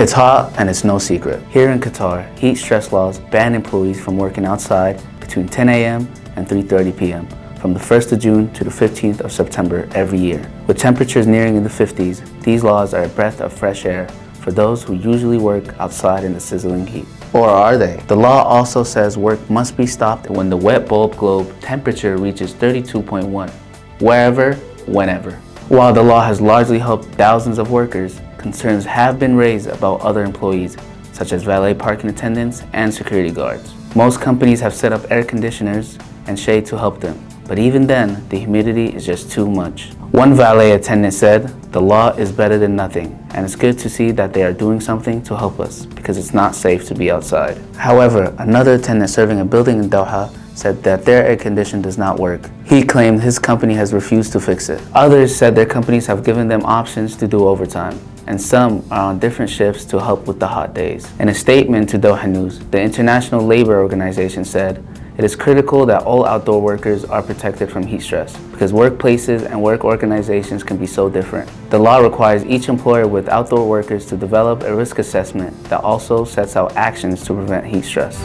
It's hot and it's no secret. Here in Qatar, heat stress laws ban employees from working outside between 10 a.m. and 3.30 p.m. from the 1st of June to the 15th of September every year. With temperatures nearing in the 50s, these laws are a breath of fresh air for those who usually work outside in the sizzling heat. Or are they? The law also says work must be stopped when the wet bulb globe temperature reaches 32.1, wherever, whenever. While the law has largely helped thousands of workers, concerns have been raised about other employees, such as valet parking attendants and security guards. Most companies have set up air conditioners and shade to help them, but even then, the humidity is just too much. One valet attendant said, the law is better than nothing, and it's good to see that they are doing something to help us, because it's not safe to be outside. However, another attendant serving a building in Doha said that their air condition does not work. He claimed his company has refused to fix it. Others said their companies have given them options to do overtime and some are on different shifts to help with the hot days. In a statement to Doha News, the International Labour Organization said, it is critical that all outdoor workers are protected from heat stress because workplaces and work organizations can be so different. The law requires each employer with outdoor workers to develop a risk assessment that also sets out actions to prevent heat stress.